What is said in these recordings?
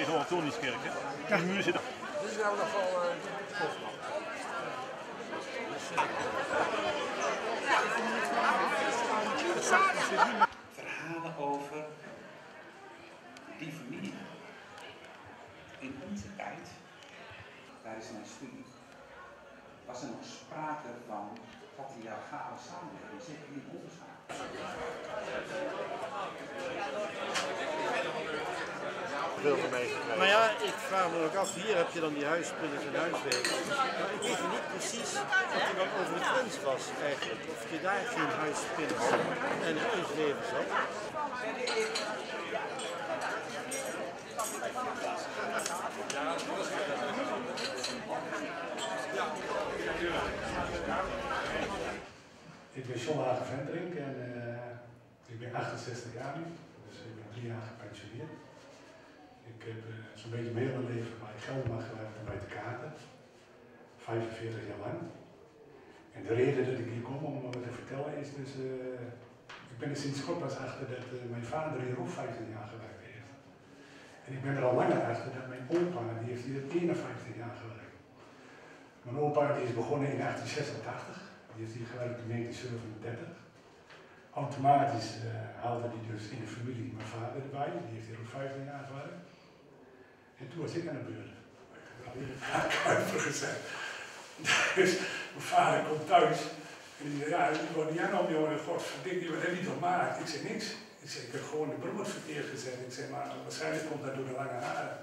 Dit is tegen Antoniuskerk, hè? Die muur zit Dit is nou nog wel. Verhalen over die familie. In onze tijd, tijdens mijn studie, was er nog sprake van patriarchale samenleving, zeker in onze veel van meegekregen. Maar ja, ik vraag me ook af, hier heb je dan die huisspinners en huiswerkers. Maar ik weet niet precies wat er dan over de grens was eigenlijk. Of je daar geen huisspinners en huiswevers had. Ik ben John Hagen Ventrink en uh, ik ben 68 jaar nu, dus ik ben drie jaar gepensioneerd. Ik heb uh, zo'n beetje mijn leven bij Gelderman gewerkt en bij de Katen, 45 jaar lang. En de reden dat ik hier kom om wat te vertellen is dus, uh, ik ben er sinds kort pas achter dat mijn vader hier ook 15 jaar gewerkt heeft. En ik ben er al langer achter dat mijn opa, die heeft hier 51 jaar gewerkt. Mijn opa die is begonnen in 1886. Die heeft hier gewerkt in 1937. Automatisch haalde hij dus in de familie mijn vader erbij, die heeft hier ook 15 jaar gewerkt. En toen was ik aan de beurt. Ik heb gezegd. Dus mijn vader komt thuis en die zei, ja, ik word niet aan om jongen, god, verdik wat heb je toch gemaakt? Ik zei niks. Ik zei, ik heb gewoon de brood verkeerd gezet. Ik zei, maar waarschijnlijk komt dat door de lange haren.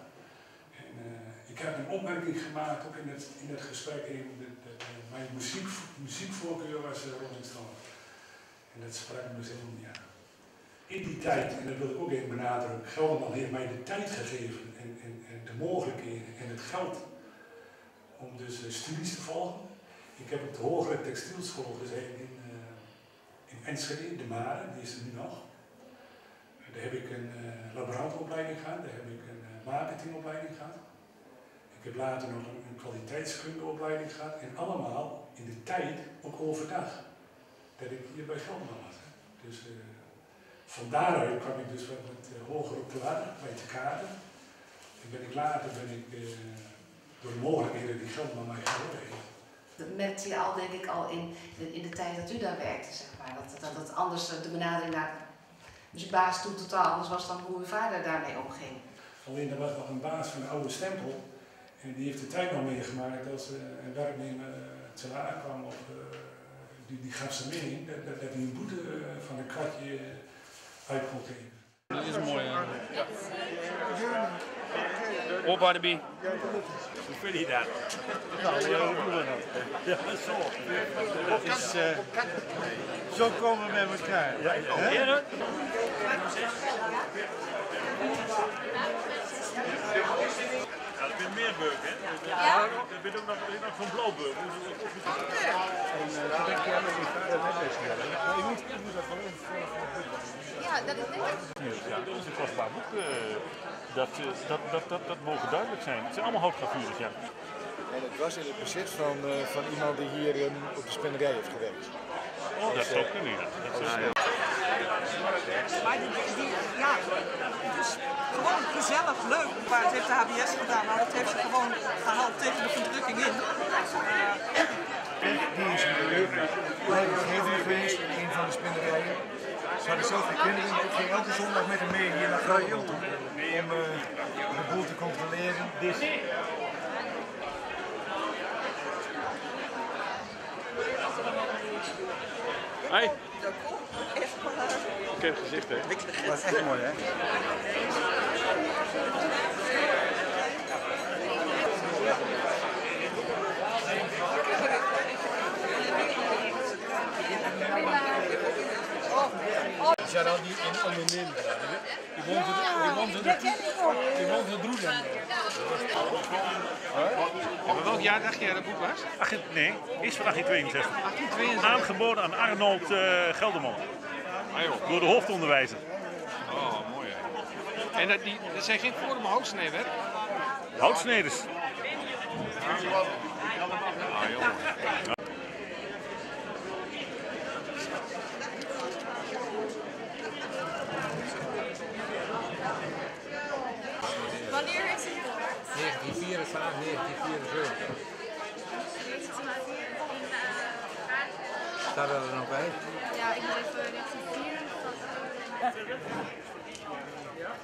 En uh, ik heb een opmerking gemaakt, ook in het, in het gesprek, in de, mijn muziek, muziekvoorkeur was uh, Rolling Stone. En dat sprak me dus helemaal niet aan. In die tijd, en dat wil ik ook even benadrukken, Gelderman heeft mij de tijd gegeven en, en, de mogelijkheden en het geld om dus uh, studies te volgen. Ik heb op de hogere textielschool gezeten in, uh, in Enschede, de Mare, die is er nu nog. Daar heb ik een uh, laborantopleiding gehad, daar heb ik een marketingopleiding gehad. Ik heb later nog een, een kwaliteitskundeopleiding gehad en allemaal in de tijd ook overdag dat ik hier bij Gelderman was. Dus van daaruit kwam ik dus wat, wat uh, hoger op de ladder bij de kader. En ben ik later ben ik uh, door de mogelijkheden die Gelderman mij geboden heeft. Dat merkte je al, denk ik, al in, in de tijd dat u daar werkte, zeg maar. Dat, dat, dat anders de benadering naar dus baas toen totaal anders was dan hoe uw vader daarmee omging. Alleen er was nog een baas van de oude stempel. En die heeft de tijd nog meegemaakt als uh, een werknemer te laat kwam uh, die, die gaf zijn mening dat, dat, dat hij een boete van een kwartje Dat is mooi, hè? Ja. Op. Hoe vind je dat? Ja, dat? Zo. Dat is, uh, zo komen we met elkaar. Ja, ja. Ja, ik ben meer beuk, hè? Ja? Ik ben ook nog, van blauwbeuk. En uh, denk dat is ik moet, ik moet dat van ons Ja, dat is denk ik. Ja, dat is een kostbaar boek. Uh, dat, uh, dat, dat, dat, dat mogen duidelijk zijn. Het zijn allemaal houtgravures, ja. En het was in het bezit van, uh, van iemand die hier um, op de spinnerij heeft gewerkt. Oh, dat zou kunnen, ja. Dat zou ah. Maar die, die, ja, het is gewoon gezellig, leuk. Maar het heeft de HBS gedaan, maar het heeft ze gewoon gehaald tegen de verdrukking in. Uh, die is leidinggevende geweest in een van de spinnerijen. Ze hadden zoveel kinderen. Ik ging elke zondag met hem mee hier naar Groningen om uh, de boel te controleren. Dus, Hoi. Echt Bekend gezicht, hè? Dat is echt mooi, hè? Die in ondernemen. Die woont in Droeden. Maar welk jaar dacht jij dat boek was? Ach, nee, is van 1862. 1862. Aangeboden aan Arnold uh, Gelderman. Ah, joh. Door de hoofdonderwijzer. Oh, mooi hè. En dat, die, dat zijn geen vormen houtsneden, hè? Houtsneders. Ah, joh. Staat daar er nog bij? Ja, ik moet even richting 4. Ja.